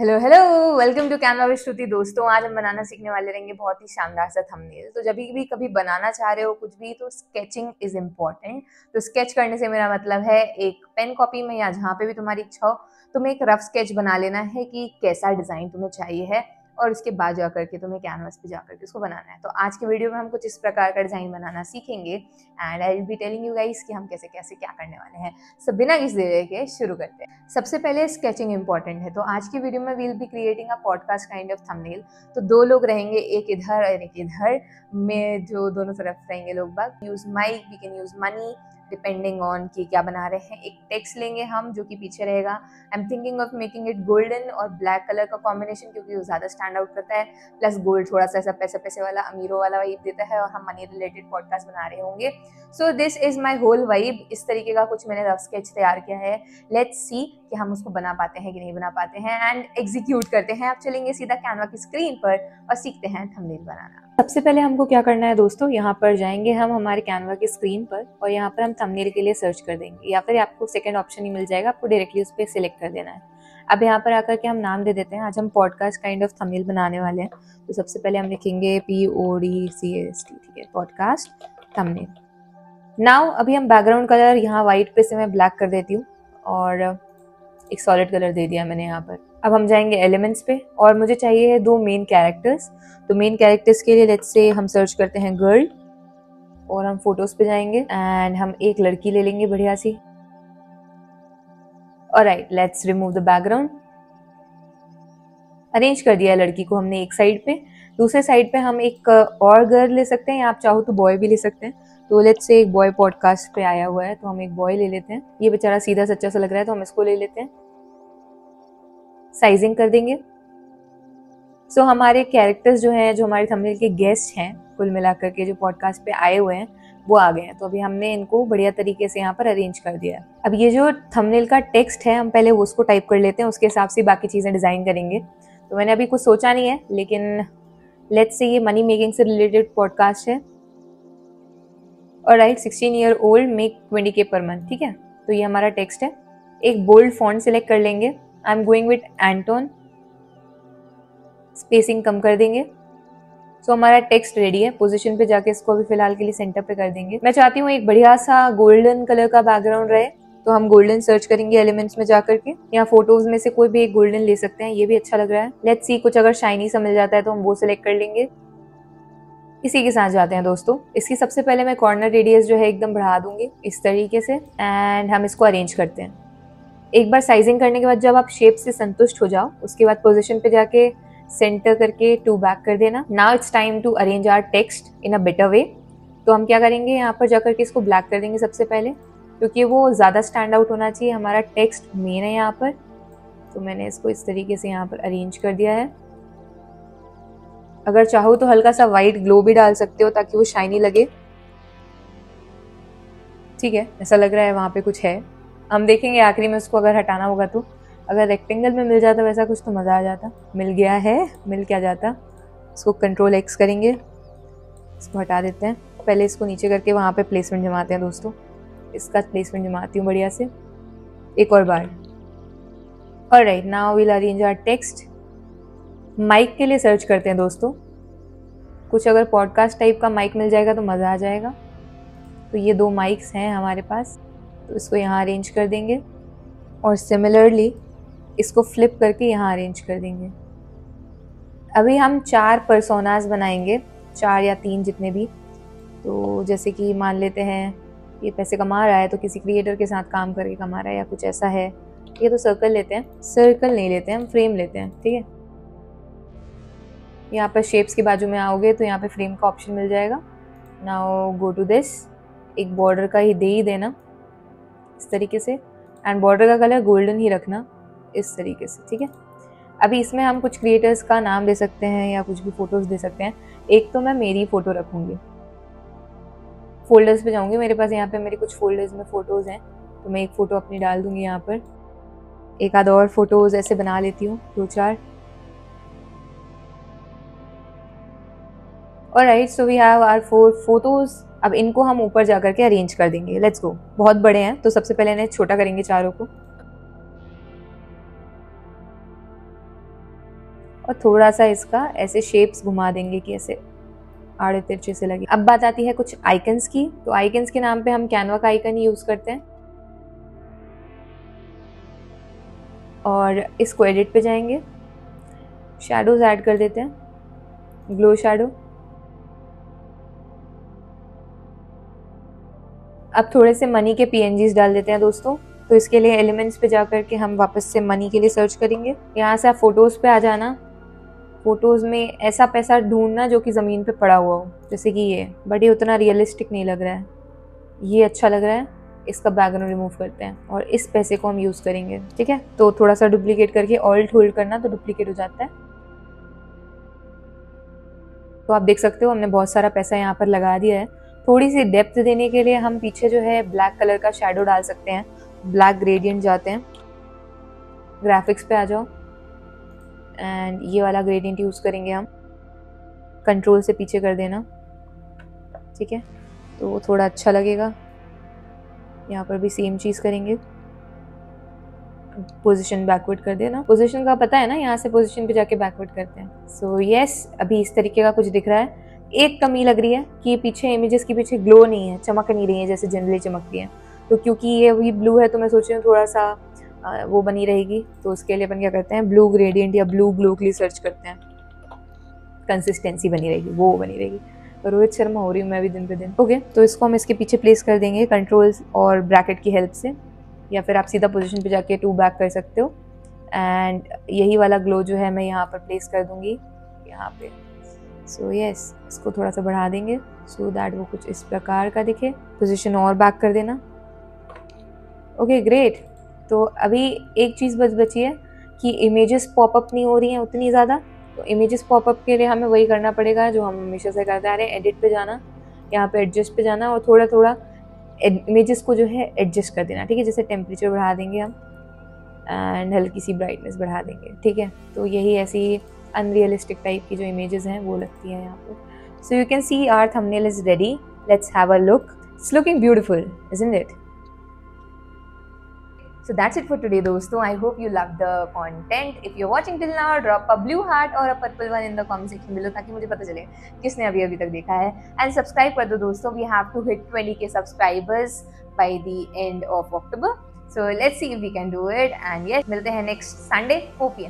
Hello hello welcome to camera Vishruti दोस्तों, आज हम बनाना सीखने वाले रहेंगे बहुत ही शानदार सा थंबनेल तो जब भी कभी बनाना चाह रहे हो कुछ भी तो स्केचिंग इज़ इंपॉर्टेंट तो स्केच करने से मेरा मतलब है एक पेन कॉपी में या जहाँ पे भी तुम्हारी इच्छा हो, तुम्हें एक रफ स्केच बना लेना है कि कैसा डिज़ाइन तुम्हें चाहिए है। और उसके बाद जा करके तुम्हें कैनवस पे जा करके उसको बनाना है। तो आज के वीडियो में हम कुछ इस प्रकार का डिज़ाइन बनाना सीखेंगे and I will be telling you guys कि हम कैसे कैसे क्या करने वाले हैं। सब बिना किसी देर के शुरू करते हैं। सबसे पहले स्केचिंग इंपॉर्टेंट है। तो आज की वीडियो में we'll be creating a podcast kind of thumbnail तो दो लोग रहेंगे, एक इधर और एक इधर। में जो दोनों तरफ़ रहेंगे लोग बाग। Use mic we can use money depending on कि क्या बना रहे हैं। एक टेक्स्ट लेंगे हम जो कि पीछे रहेगा। I am thinking of making it golden और ब्लैक कलर का कॉम्बिनेशन क्योंकि वो ज़्यादा स्टैंड आउट करता है। प्लस गोल्ड थोड़ा सा ऐसा पैसे पैसे वाला अमीरों वाला वाइब देता है और हम मनी रिलेटेड पॉडकास्ट बना रहे होंगे। So this is my whole vibe इस तरीके का कुछ मैंने रफ स्केच तैयार किया है। लेट्स सी कि हम उसको बना पाते हैं कि नहीं बना पाते हैं। एंड एग्जीक्यूट करते हैं। आप चलेंगे सीधा कैनवा की स्क्रीन पर और सीखते हैं थंबनेल बनाना। सबसे पहले हमको क्या करना है दोस्तों? यहाँ पर जाएँगे हम हमारे कैनवा की स्क्रीन पर और यहाँ पर हम थंबनेल के लिए सर्च कर देंगे या फिर आपको सेकंड ऑप्शन ही मिल जाएगा, आपको डायरेक्टली उस पर सिलेक्ट कर देना है। अब यहाँ पर आकर के हम नाम दे देते हैं। आज हम पॉडकास्ट काइंड ऑफ़ थंबनेल बनाने वाले हैं। तो सबसे पहले हम लिखेंगे P O D C S T ठीक है? पॉडकास्ट थंबनेल नाउ अभी हम बैकग्राउंड कलर यहाँ वाइट पे से मैं ब्लैक कर देती हूँ और एक सॉलिड कलर दे दिया मैंने यहाँ पर। अब हम जाएँगे एलिमेंट्स पे और मुझे चाहिए है दो मेन कैरेक्टर्स तो मेन कैरेक्टर्स के लिए लेट्स से हम सर्च करते हैं गर्ल और हम फ़ोटोज़ पे जाएँगे एंड हम एक लड़की ले लेंगे बढ़िया सी। Right let's remove the background arrange कर दिया लड़की को हमने एक साइड पे। दूसरे साइड पे हम एक और गर्ल ले सकते हैं या आप चाहो तो बॉय भी ले सकते हैं। तो लेट्स से एक बॉय पॉडकास्ट पे आया हुआ है तो हम एक बॉय ले लेते हैं। ये बेचारा सीधा सच्चा सा लग रहा है तो हम इसको ले लेते हैं। साइजिंग कर देंगे। सो so, हमारे कैरेक्टर्स जो हैं जो हमारे थंबनेल के गेस्ट हैं कुल मिलाकर के जो पॉडकास्ट पे आए हुए हैं वो आ गए हैं। तो अभी हमने इनको बढ़िया तरीके से यहाँ पर अरेंज कर दिया अब ये जो थंबनेल का टेक्स्ट है हम पहले उसको टाइप कर लेते हैं उसके हिसाब से बाकी चीज़ें डिज़ाइन करेंगे। तो मैंने अभी कुछ सोचा नहीं है लेकिन लेट्स से ये मनी मेकिंग से रिलेटेड पॉडकास्ट है। और right sixteen year old make twenty K per month ठीक है? तो ये हमारा टेक्स्ट है। एक बोल्ड फॉन्ट सेलेक्ट कर लेंगे। I am going with Anton spacing कम कर देंगे। सो so, हमारा टेक्स्ट रेडी है। पोजीशन पे जाके इसको अभी फ़िलहाल के लिए सेंटर पे कर देंगे। मैं चाहती हूँ एक बढ़िया सा गोल्डन कलर का बैकग्राउंड रहे। तो हम गोल्डन सर्च करेंगे एलिमेंट्स में जाकर के। यहाँ फ़ोटोज़ में से कोई भी एक गोल्डन ले सकते हैं, ये भी अच्छा लग रहा है। लेट्स सी कुछ अगर शाइनी सा मिल जाता है तो हम वो सिलेक्ट कर लेंगे। इसी के साथ जाते हैं दोस्तों। इसकी सबसे पहले मैं कॉर्नर रेडियस जो है एकदम बढ़ा दूँगी इस तरीके से एंड हम इसको अरेंज करते हैं। एक बार साइजिंग करने के बाद जब आप शेप से संतुष्ट हो जाओ, उसके बाद पोजिशन पे जाके सेंटर करके टू बैक कर देना। Now it's time to arrange our text in a better way तो हम क्या करेंगे, यहाँ पर जाकर के इसको ब्लैक कर देंगे सबसे पहले। क्योंकि वो ज़्यादा स्टैंड आउट होना चाहिए। हमारा टेक्स्ट मेन है यहाँ पर। तो मैंने इसको इस तरीके से यहाँ पर अरेंज कर दिया है। अगर चाहो तो हल्का सा वाइट ग्लो भी डाल सकते हो ताकि वो शाइनी लगे। ठीक है, ऐसा लग रहा है वहाँ पे कुछ है। हम देखेंगे आखिरी में उसको अगर हटाना होगा तो। अगर रेक्टेंगल में मिल जाता वैसा कुछ तो मज़ा आ जाता। मिल गया है, मिल क्या जाता। इसको कंट्रोल एक्स करेंगे। इसको हटा देते हैं। पहले इसको नीचे करके वहाँ पे प्लेसमेंट जमाते हैं दोस्तों। इसका प्लेसमेंट जमाती हूँ बढ़िया से। एक और बार। और right now will arrange our text mic के लिए सर्च करते हैं दोस्तों। कुछ अगर पॉडकास्ट टाइप का माइक मिल जाएगा तो मज़ा आ जाएगा। तो ये दो माइक्स हैं हमारे पास। तो इसको यहाँ अरेंज कर देंगे। और सिमिलरली इसको फ्लिप करके यहाँ अरेंज कर देंगे। अभी हम चार परसोनाज बनाएँगे। चार या तीन जितने भी। तो जैसे कि मान लेते हैं ये पैसे कमा रहा है तो किसी क्रिएटर के साथ काम करके कमा रहा है या कुछ ऐसा है, ये तो सर्कल लेते हैं। सर्कल नहीं लेते हैं, हम फ्रेम लेते हैं, ठीक है? यहाँ पर शेप्स के बाजू में आओगे तो यहाँ पे फ्रेम का ऑप्शन मिल जाएगा। नाउ गो टू दिस एक बॉर्डर का ही दे ही देना, इस तरीके से। एंड बॉर्डर का कलर गोल्डन ही रखना, इस तरीके से, ठीक है? अभी इसमें हम कुछ क्रिएटर्स का नाम दे सकते हैं या कुछ भी फ़ोटोज़ दे सकते हैं। एक तो मैं मेरी फ़ोटो रखूँगी। फोल्डर्स पे जाऊँगी। मेरे पास यहाँ पे मेरे कुछ फोल्डर्स में फ़ोटोज़ हैं। तो मैं एक फ़ोटो अपनी डाल दूँगी यहाँ पर। एक आध और फ़ोटोज़ ऐसे बना लेती हूँ, दो चार। और right so we have our four photos अब इनको हम ऊपर जा करके अरेंज कर देंगे। लेट्स गो बहुत बड़े हैं तो सबसे पहले इन्हें छोटा करेंगे चारों को। और थोड़ा सा इसका ऐसे शेप्स घुमा देंगे कि ऐसे आड़े तिरछे से लगे। अब बात आती है कुछ आइकन्स की। तो आइकन्स के नाम पे हम कैनवा का आइकन यूज़ करते हैं। और इसको एडिट पे जाएँगे। शेडोज ऐड कर देते हैं। ग्लो शेडो अब थोड़े से मनी के पी डाल देते हैं दोस्तों। तो इसके लिए एलिमेंट्स पे जाकर के हम वापस से मनी के लिए सर्च करेंगे। यहाँ से आप फ़ोटोज़ पे आ जाना। फ़ोटोज़ में ऐसा पैसा ढूंढना जो कि ज़मीन पे पड़ा हुआ हो। जैसे कि ये। बट ये उतना रियलिस्टिक नहीं लग रहा है। ये अच्छा लग रहा है। इसका बैकग्राउंड रिमूव करते हैं और इस पैसे को हम यूज़ करेंगे। ठीक है? तो थोड़ा सा डुप्लीकेट करके ऑल्ट होल्ड करना तो डुप्लीकेट हो जाता है। तो आप देख सकते हो, हमने बहुत सारा पैसा यहाँ पर लगा दिया है। थोड़ी सी डेप्थ देने के लिए हम पीछे जो है ब्लैक कलर का शेडो डाल सकते हैं। ब्लैक ग्रेडियंट जाते हैं। ग्राफिक्स पे आ जाओ। एंड ये वाला ग्रेडियंट यूज़ करेंगे हम. कंट्रोल से पीछे कर देना. ठीक है? तो वो थोड़ा अच्छा लगेगा. यहाँ पर भी सेम चीज़ करेंगे. पोजीशन बैकवर्ड कर देना. पोजीशन का पता है ना यहाँ से पोजीशन पे जाके बैकवर्ड करते हैं. सो so, यस yes, अभी इस तरीके का कुछ दिख रहा है. एक कमी लग रही है कि पीछे इमेजेस के पीछे ग्लो नहीं है चमक नहीं रही है जैसे जनरली चमकती है. तो क्योंकि ये वही ब्लू है तो मैं सोच रही हूँ थोड़ा सा वो बनी रहेगी। तो उसके लिए अपन क्या करते हैं ब्लू ग्रेडियंट या ब्लू ग्लो के लिए सर्च करते हैं। कंसिस्टेंसी बनी रहेगी वो बनी रहेगी। रोहित शर्मा हो रही हूँ मैं भी दिन पे दिन। ओके तो इसको हम इसके पीछे प्लेस कर देंगे कंट्रोल्स और ब्रैकेट की हेल्प से। या फिर आप सीधा पोजीशन पे जाके टू बैक कर सकते हो। एंड यही वाला ग्लो जो है मैं यहाँ पर प्लेस कर दूँगी यहाँ पे। सो so, यस yes, इसको थोड़ा सा बढ़ा देंगे सो so दैट वो कुछ इस प्रकार का दिखे। पोजीशन और बैक कर देना। ओके okay, ग्रेट तो अभी एक चीज़ बच बची है कि इमेजेस पॉपअप नहीं हो रही हैं उतनी ज़्यादा। तो इमेजेस पॉपअप के लिए हमें वही करना पड़ेगा जो हम हमेशा से करते आ रहे हैं एडिट पे जाना, यहाँ पे एडजस्ट पे जाना और थोड़ा थोड़ा इमेजेस को जो है एडजस्ट कर देना, ठीक है? जैसे टेम्परेचर बढ़ा देंगे हम एंड हल्की सी ब्राइटनेस बढ़ा देंगे, ठीक है? तो यही ऐसी अनरियलिस्टिक टाइप की जो इमेजेस हैं वो लगती हैं यहाँ पर so you can see our thumbnail is ready let's have a look it's looking beautiful isn't it so that's it for today दोस्तों. I hope you love the content if you watching till now drop a blue heart और a purple one in the comment section मिलो ताकि मुझे पता चले किसने अभी अभी तक देखा है. एंड सब्सक्राइब कर दो दोस्तों. We have to hit twenty K subscribers by the end of October so let's see if we can do it and yes मिलते हैं नेक्स्ट संडे ओ पी